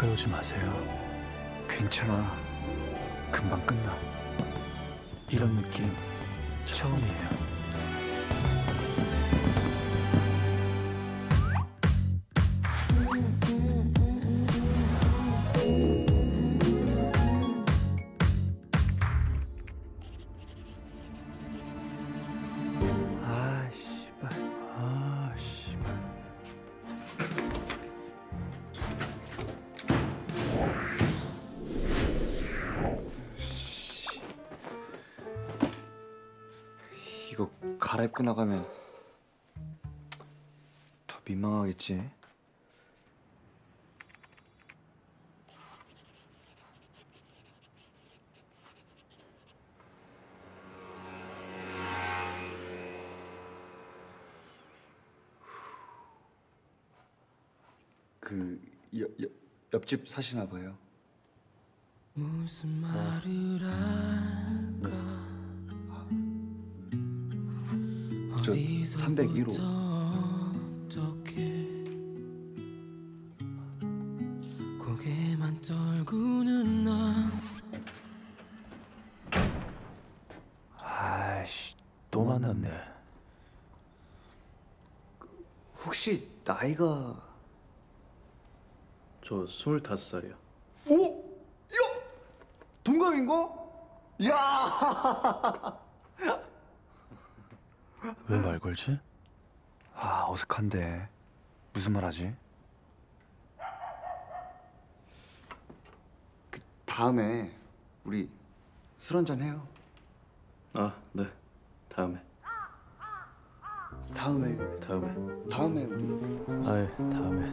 가까이 오지 마세요. 괜찮아. 금방 끝나. 이런 느낌 처음이에요. 갈아입고 나가면 더 민망하겠지. 그 옆, 옆, 옆집 사시나 봐요. 무슨 말을 할 까저 301호. 어떻게 고개만 떨구는 나 아이씨, 또 만났네. 혹시 나이가 저 스물다섯 살이야. 오! 야! 동갑인 거? 야! 왜 말 걸지? 아, 어색한데. 무슨 말 하지? 그 다음에 우리 술 한잔 해요. 아, 네. 다음에. 다음에 다음에. 다음에 우리 아예 다음에.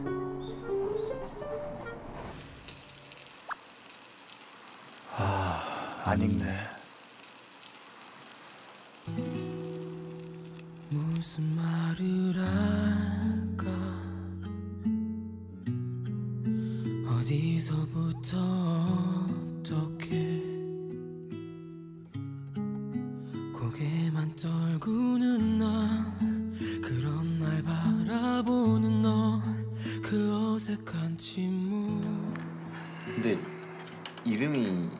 아, 안 읽네. 무슨 말을 할까 어디서부터 어떻게 고개만 떨구는 나 그런 날 바라보는 너 그 어색한 침묵 근데 이름이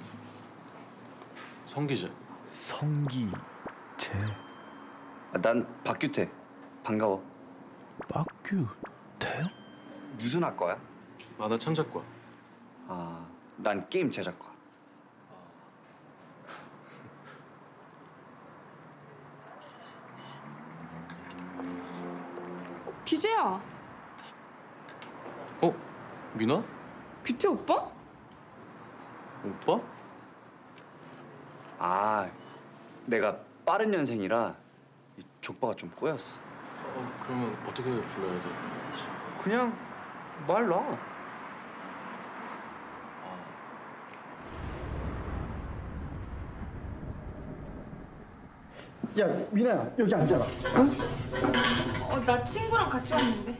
성기자. 성기재. 아, 난 박규태. 반가워. 박규태? 무슨 학과야? 만화 창작과. 아, 난 게임 제작과. 기재야, 어? 미나? 규태 오빠? 오빠? 아, 내가 빠른 년생이라 이 족바가 좀 꼬였어. 어, 그러면 어떻게 불러야 돼? 그냥 말 놔. 야 미나야 여기 앉아라 어, 나 친구랑 같이 왔는데.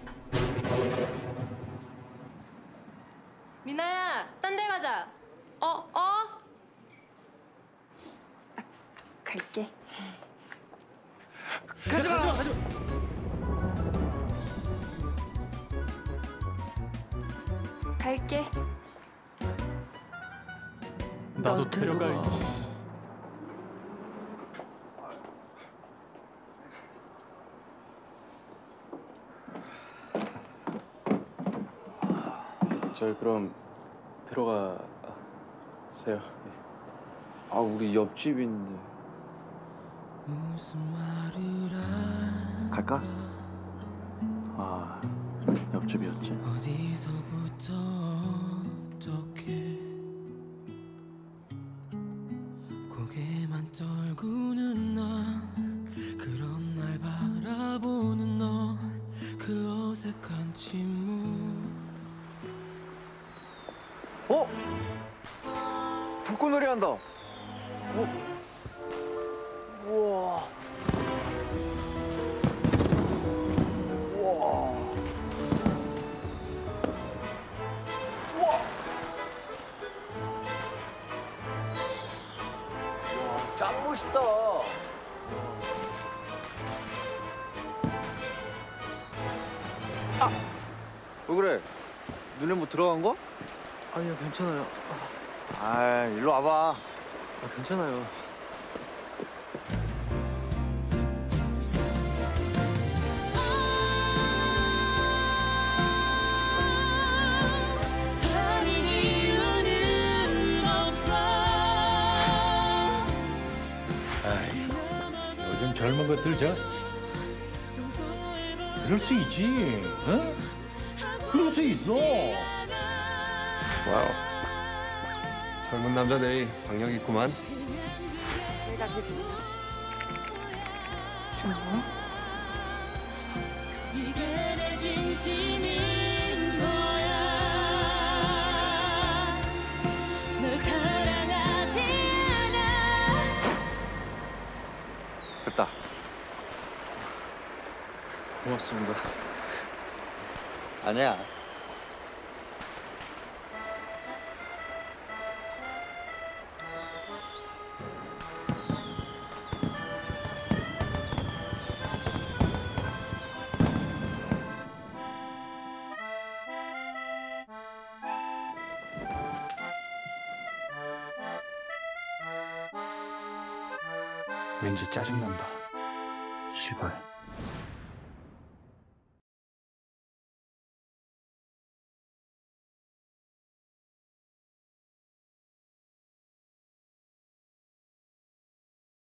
미나야, 딴 데 가자. 어, 어? 아, 갈게. 가지 마. 가지 마. 갈게. 나도 데려가. 저희 그럼 들어가세요. 아, 우리 옆집인데. 무슨 말을 할까 갈까? 아, 옆집이었지. 어디서부터 어떻게 고개만 떨구는 나 그런 날 바라보는 너 그 어색한 침묵 어? 불꽃놀이 한다. 어? 아! 왜 그래? 눈에 뭐 들어간 거? 아니요 괜찮아요. 아 일로 와봐. 아, 괜찮아요. 요즘 젊은 것들 저 그럴 수 있지, 어? 그럴 수 있어. 와우. 젊은 남자들이 박력 있구만. 이게 내 진심인 고맙습니다. 아니야. 왠지 짜증난다. 시발.